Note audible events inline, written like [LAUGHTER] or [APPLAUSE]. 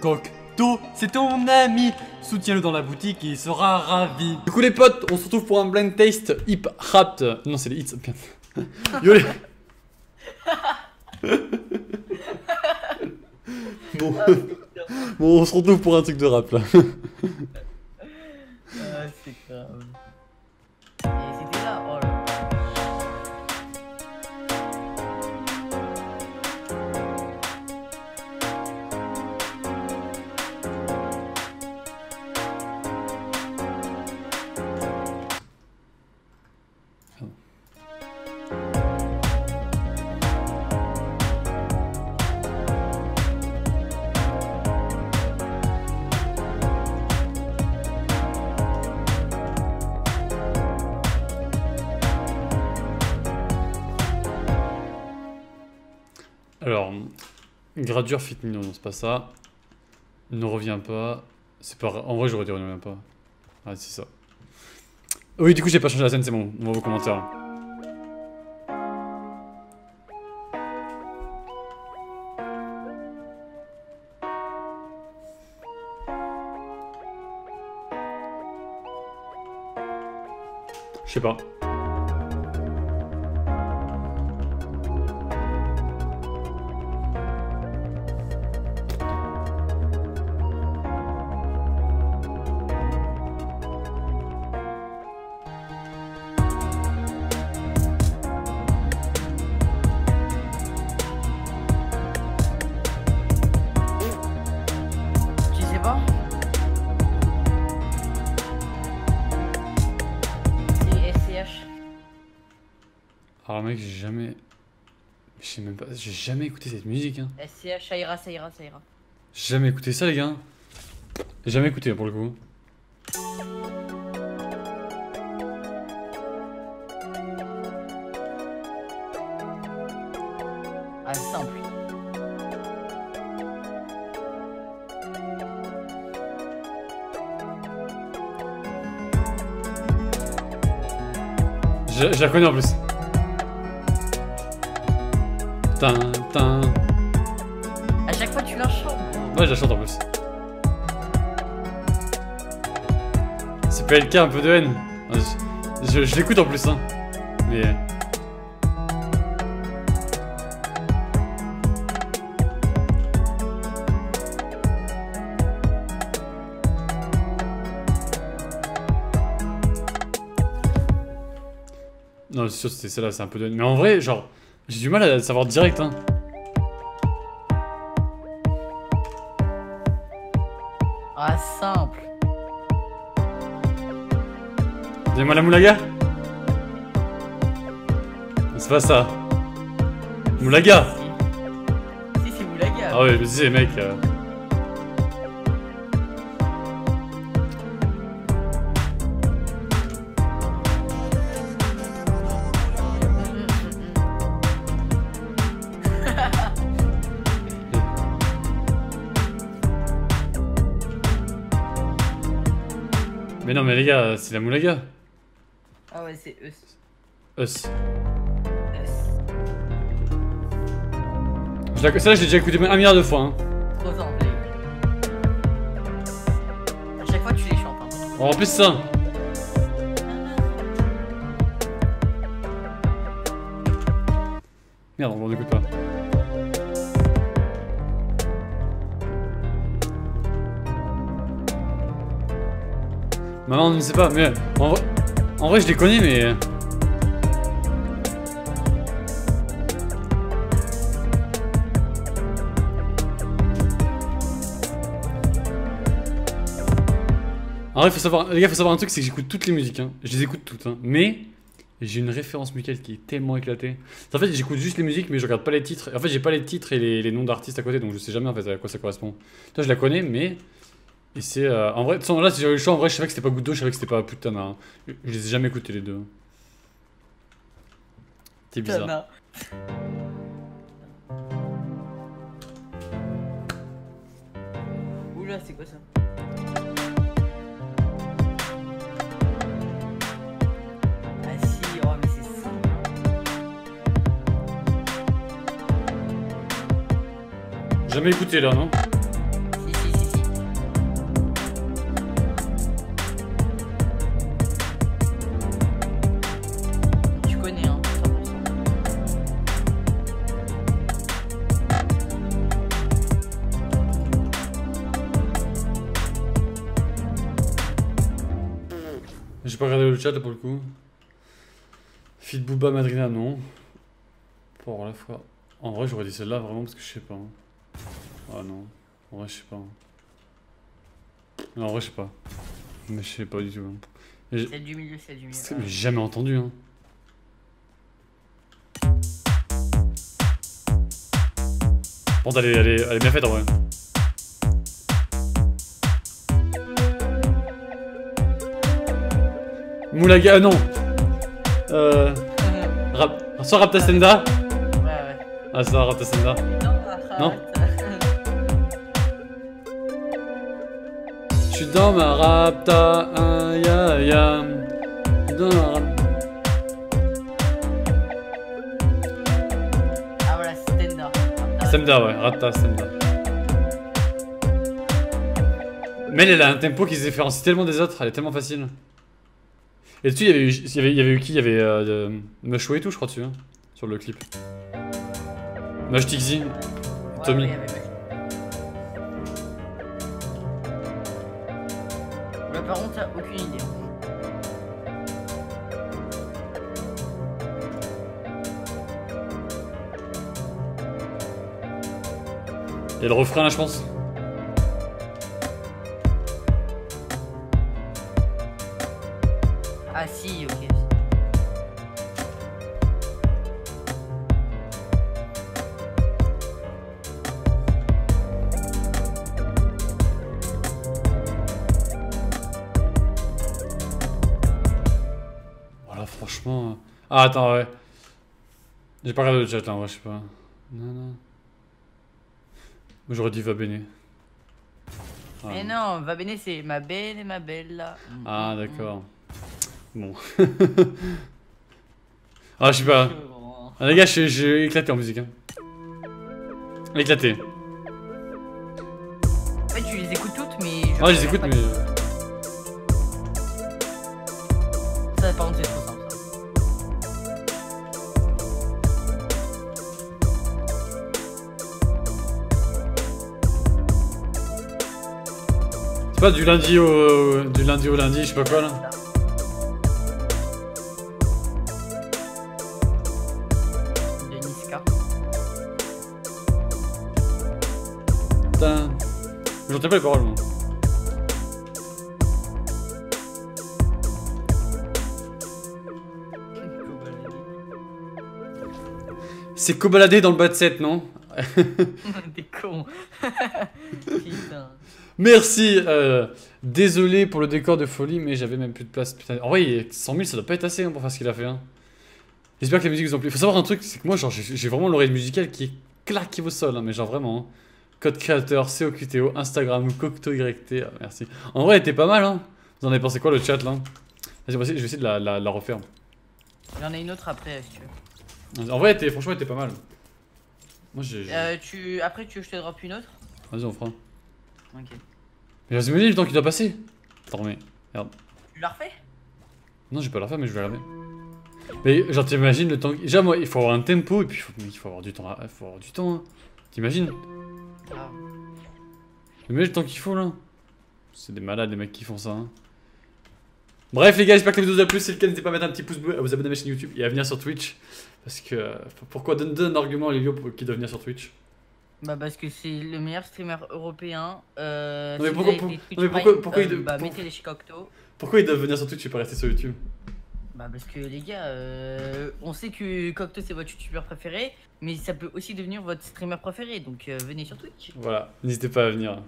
Cocteau, c'est ton ami. Soutiens-le dans la boutique et il sera ravi. Du coup les potes, on se retrouve pour un blind taste hip rap. Non c'est les hits. [LAUGHS] Yo les... [LAUGHS] bon. [LAUGHS] bon, on se retrouve pour un truc de rap là. ah, c'est grave. Et c'était là, oh là. Alors, gradure fit mignon, non c'est pas ça. Ne reviens pas. C'est pas. En vrai j'aurais dit ne reviens pas. Ah c'est ça. Oui du coup j'ai pas changé la scène, c'est bon. On va vos commentaires. Je sais pas. Alors mec j'ai jamais... Je sais même pas... J'ai jamais écouté cette musique hein. SCH, ça ira, ça ira, ça ira. J'ai jamais écouté ça les gars. J'ai jamais écouté pour le coup. Ah, simple. Je, je la connais en plus. Tin, tin. À chaque fois, tu la chantes. Ouais, je la chante en plus. C'est PLK un peu de haine. Je, je- je l'écoute en plus, hein. Mais. Non, c'est sûr, c'était celle-là, c'est un peu de haine. Mais en vrai, genre, j'ai du mal à savoir direct, hein. Ah, simple. Donnez-moi la moulaga C'est pas ça. Moulaga Si, c'est Moulaga. Ah ouais, je me disais, mec. euh, Mais non, mais les gars, c'est la moulaga. Ah ouais, c'est eux. Us. Us. Je la- Celle-là, je l'ai déjà écouté un milliard de fois. Hein. Trop. À chaque fois, tu les chantes. Hein. En plus, ça. Merde, on n'écoute pas. Maman, on ne sait pas, mais en vrai, je les connais, mais. En vrai, faut savoir, les gars, faut savoir un truc, c'est que j'écoute toutes les musiques, hein. Je les écoute toutes, hein. Mais j'ai une référence musicale qui est tellement éclatée. En fait, j'écoute juste les musiques, mais je regarde pas les titres. En fait, j'ai pas les titres et les, les noms d'artistes à côté, donc je sais jamais en fait à quoi ça correspond. Toi, je la connais, mais et c'est euh, en vrai. de toute façon, là, si j'avais le choix, en vrai, je savais que c'était pas Goutte d'eau, je savais que c'était pas Putana. hein. Je, je les ai jamais écoutés les deux. C'est bizarre. Oula, c'est quoi ça? Ah si, oh mais c'est ça. Jamais écouté là, non? Le chat là pour le coup. Fit Booba Madrina, non. Pour la fois. En vrai, j'aurais dit celle-là vraiment parce que je sais pas. hein. Ah non. En vrai, je sais pas. hein. Non, en vrai, je sais pas. Mais je sais pas du tout. hein. Celle du milieu, celle du milieu. c'est- j'ai jamais entendu. Hein. Bon, elle est, elle, est, elle est bien faite en vrai. Moulaga, euh, non. Euh. Rap, soit Raptasenda. Ouais, ouais. Ah, ça, Raptasenda. Non. Je suis dans ma rapta, aïe aïe aïe. Dans ma rap- Ah voilà, Stenda. Semda, ouais, Rapta, Semda. Mais elle, elle a un tempo qui se différencie tellement des autres, elle est tellement facile. Et dessus, il y avait eu, il y avait, il y avait eu qui? Il y avait euh, euh, Musho et tout, je crois, dessus, hein, sur le clip. Mush Tixi. Tommy. Ouais, ouais, ouais. Là, par contre, t'as aucune idée. Il y a le refrain là, je pense. Ah si, ok. Voilà, franchement. euh. Ah, attends, ouais. J'ai pas regardé le chat là, vrai, je sais pas. Non, non. J'aurais dit va. Ah, Mais non, va bene, c'est ma belle et ma belle là. Ah, d'accord. Bon. [LAUGHS] ah, je sais pas. Ah, les gars, j'ai- éclaté en musique. Hein. Éclaté. En fait, tu les écoutes toutes, mais. Ah, je les écoute, mais. Ça, par contre, c'est trop simple. C'est pas du lundi au. Du lundi au lundi, je sais pas quoi là. J'entends pas les paroles, moi. C'est cobaladé dans le bas de 7, non [LAUGHS] T'es con. [LAUGHS] Putain. Merci. euh, désolé pour le décor de folie, mais j'avais même plus de place. Putain. En vrai, 100 000, ça doit pas être assez hein, pour faire ce qu'il a fait. Hein. J'espère que les musiques vous ont plu. Faut savoir un truc, c'est que moi, genre, j'ai j'ai vraiment l'oreille musicale qui est claquée au sol, hein, mais genre vraiment. hein. Code créateur, COQTO, Instagram, CoctoYT. ah, merci. En vrai, elle était pas mal. Hein. Vous en avez pensé quoi le chat là? Vas-y, je vais essayer de la, la- la refaire. J'en ai une autre après, si tu veux. En vrai, était, franchement, elle était pas mal. Moi, j'ai. Euh, tu... Après, tu veux que je te drop une autre? Vas-y, on fera. Ok. Mais vas-y, me dis le temps qui doit passer. Attends, mais. Tu la refais? Non, j'ai pas la faire, mais je vais regarder. Mais genre, t'imagines le temps. Déjà, moi, il faut avoir un tempo et puis il faut, il faut avoir du temps. à- Il faut avoir du temps. Hein. T'imagines Ah. Mais le temps qu'il faut là. C'est des malades, les mecs qui font ça. hein. Bref, les gars, j'espère que la vidéo vous a plu. Si c'est le cas, n'hésitez pas à mettre un petit pouce bleu, à vous abonner à ma chaîne YouTube et à venir sur Twitch. Parce que. pourquoi donne, donne un argument à Lilio pour qui doit venir sur Twitch? Bah parce que c'est le meilleur streamer européen. Euh, Non, mais pourquoi- pour- non, mais pourquoi- il euh, de- Bah pour- mettez les. Pourquoi ils doivent venir sur Twitch et pas rester sur YouTube? Bah parce que les gars, euh, on sait que Cocteau c'est votre youtubeur préféré, mais ça peut aussi devenir votre streamer préféré, donc euh, venez sur Twitch. Voilà, n'hésitez pas à venir.